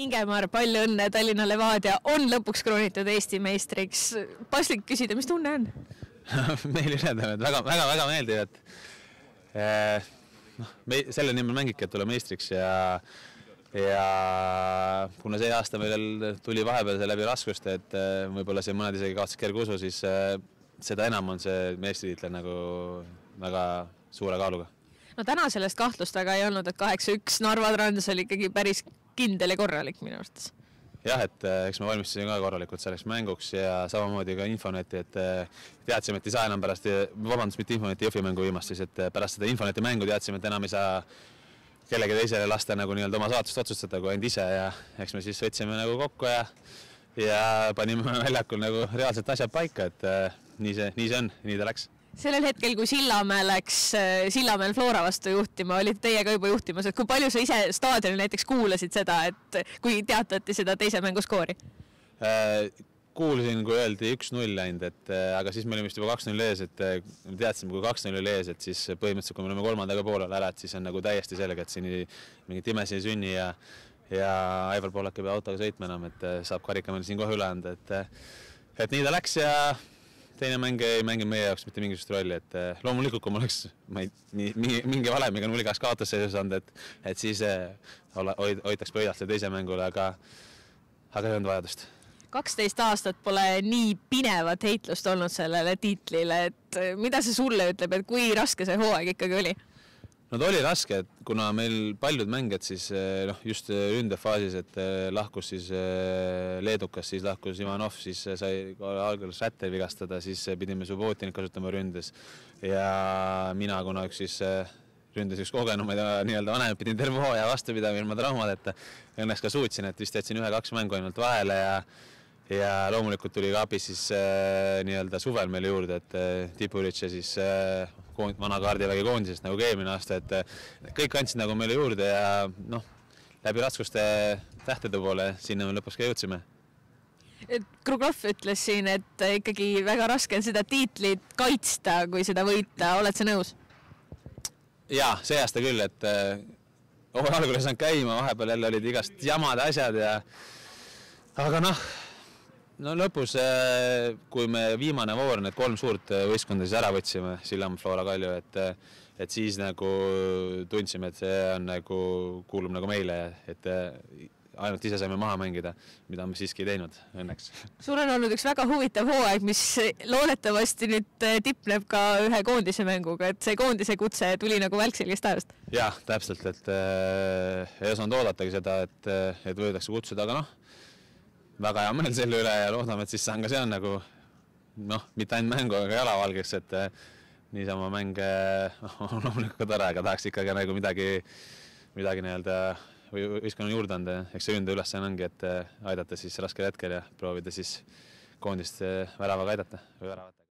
Ingemar, palju õnne, Tallinna Levadia on lõpuks kroonitud Eesti meistriks. paslik küsida, mis tunne on? meil ülejäänud väga, väga, väga meeldiv, et eh, noh, me selle nimel mängibki, et tulla meistriks ja ja kuna see aasta meil tuli vahepeal see läbi raskuste, et eh, võib-olla siin mõned isegi kaotasid kergusu, siis eh, seda enam on see meistritiitel nagu väga suure kaaluga. No täna sellest kahtlust väga ei olnud, et kaheksa-üks Narva Trans oli ikkagi päris kindel ja korralik minu arvates. jah, et eh, eks me valmistusime ka korralikult selleks mänguks ja samamoodi ka Infoneti, et eh, teadsime, et ei saa enam pärast, vabandust, mitte Infoneti Jõhvi mängu viimast siis, et eh, pärast seda Infoneti mängu teadsime, et enam ei saa kellegi teisele lasta nagu nii-öelda oma saatust otsustada kui ainult ise ja eks me siis võtsime nagu kokku ja ja panime väljakul nagu reaalselt asjad paika, et nii see, nii see on, nii ta läks sellel hetkel, kui Sillamäe läks äh, Sillamäel Flora vastu juhtima, olite teie ka juba juhtimas, et kui palju sa ise staadionil näiteks kuulasid seda, et kui teatati seda teise mängu skoori äh,? kuulsin, kui öeldi üks-null läinud, et äh, aga siis me olime vist juba kaks-null ees, et äh, me teadsime, kui kaks-null oli ees, et siis põhimõtteliselt, kui me oleme kolmandaga poolel ära, et siis on nagu täiesti selge, et siin mingit imesid ei sünni ja ja Aivar Poolak ei pea autoga sõitma enam, et saab karika meil siin kohe üle anda, et et nii ta läks ja teine mäng ei mänginud meie jaoks mitte mingisugust rolli, et eh, loomulikult, kui ma oleks, ma ei, nii, mingi valemiga nullikas kaotusseisus olnud, et, et siis eh, olla, hoid, hoitaks pöidalt selle teise mängule, aga, aga ei olnud vajadust. kaksteist aastat pole nii pinevat heitlust olnud sellele tiitlile, et eh, mida see sulle ütleb, et kui raske see hooaeg ikkagi oli? No ta oli raske, et kuna meil paljud mängijad siis eh, noh, just eh, ründefaasis, et eh, lahkus siis leedukas, siis lahkus Ivanov, siis sai algul sätte vigastada, siis pidime Subbotinit kasutama ründes ja mina, kuna üks siis ründes üks kogenumaid nii-öelda vanemaid, pidin terve hooaja vastu pidama ilma traumadeta. Õnneks ka suutsin, et vist jätsin ühe-kaks mängu ainult vahele ja ja loomulikult tuli ka abi siis äh, nii-öelda suvel meile juurde, et äh, Tipuritš ja siis äh, koond, vana kaardivägi koondisest nagu ka eelmine aasta, et äh, kõik andsid nagu meile juurde ja noh, läbi raskuste tähtede poole sinna me lõpuks ka jõudsime. et Kruglov ütles siin, et ikkagi väga raske on seda tiitlit kaitsta, kui seda võita, oled sa nõus? jaa, see aasta küll, et äh, hooaja algul ei saanud käima, vahepeal jälle olid igast jamad asjad ja aga noh no lõpus, äh, kui me viimane voor need kolm suurt äh, võistkonda siis ära võtsime, Sillamäe, Flora, Kalju, et äh, et siis nagu tundsime, et see on nagu, kuulub nagu meile, et ainult ise saime maha mängida, mida me siiski ei teinud, õnneks. sul on olnud üks väga huvitav hooaeg, mis loodetavasti nüüd tipneb ka ühe koondise mänguga, et see koondise kutse tuli nagu välk selgest ajast. jah, täpselt, et äh, ei osanud oodatagi seda, et, et võidakse kutsuda, aga noh väga hea meel selle üle ja loodame, et siis saan ka seal nagu noh, mitte ainult mängu, aga jalavalgeks, et eh, niisama mäng eh, on loomulikult tore, aga tahaks ikkagi nagu midagi, midagi nii-öelda või ühiskonnale juurde anda ja eks see enda ülesanne ongi, et eh, aidata siis raskel hetkel ja proovida siis koondist väravaga aidata või väravatega.